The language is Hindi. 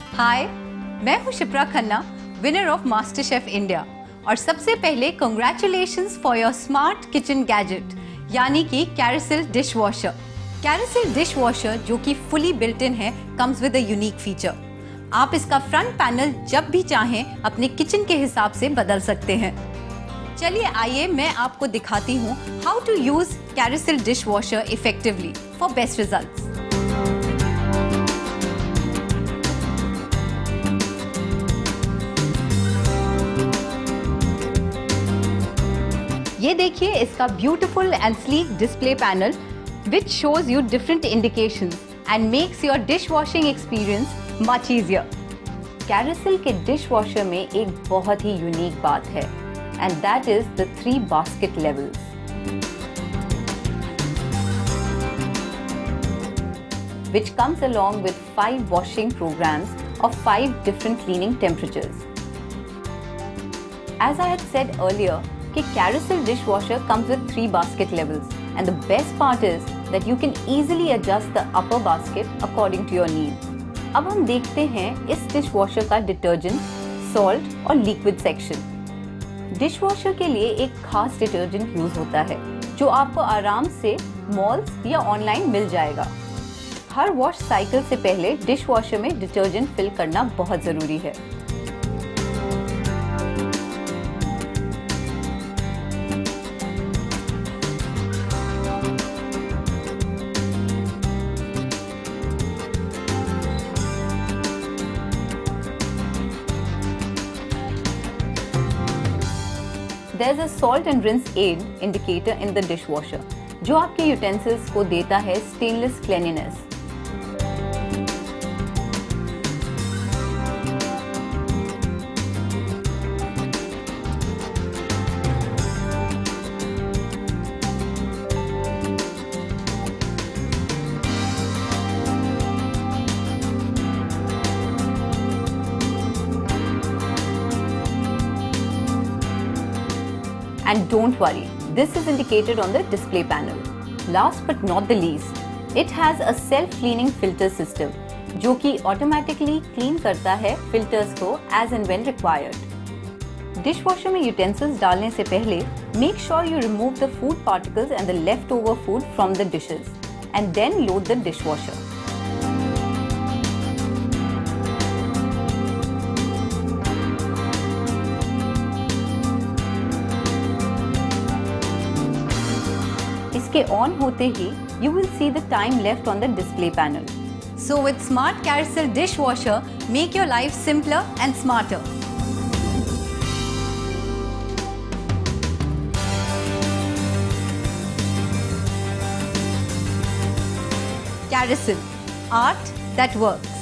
हाय, मैं हूँ Shipra Khanna winner of master chef India और सबसे पहले congratulation for your smart kitchen gadget यानी कि carousel dish washer carousel dish washer जो कि फुली बिल्ट इन है कम्स विद यूनिक फीचर आप इसका फ्रंट पैनल जब भी चाहें, अपने किचन के हिसाब से बदल सकते हैं। चलिए आइए, मैं आपको दिखाती हूँ how to use carousel dish washer effectively for best results ये देखिए, इसका beautiful and sleek display panel Which shows you different indications and makes your dish washing experience much easier Carysil के डिश वॉशर में एक बहुत ही यूनिक बात है and that is the three basket levels which comes along with five washing programs of five different cleaning temperatures. As I had said earlier, कि Carousel dishwasher comes with three basket levels and the best part is that you can easily adjust the upper basket according to your need. अब हम देखते हैं इस डिशवॉशर का डिटर्जेंट सॉल्ट और लिक्विड सेक्शन डिशवॉशर के लिए एक खास डिटर्जेंट यूज़ होता है, जो आपको आराम से मॉल्स या ऑनलाइन मिल जाएगा। हर वॉश साइकिल से पहले डिश वॉशर में डिटर्जेंट फिल करना बहुत ज़रूरी है। There's a salt and rinse aid indicator in the dishwasher जो आपके यूटेंसिल्स को देता है stainless cleanliness And don't worry, this is indicated on the display panel. Last but not the least, it has a self-cleaning filter system जो कि automatically clean करता है filters को as and when required. Dishwasher में utensils डालने से पहले make sure you remove the food particles and the leftover food from the dishes and then load the dishwasher. के ऑन होते ही you will see the time left on the display panel so with smart carousel dishwasher make your life simpler and smarter carousel art that work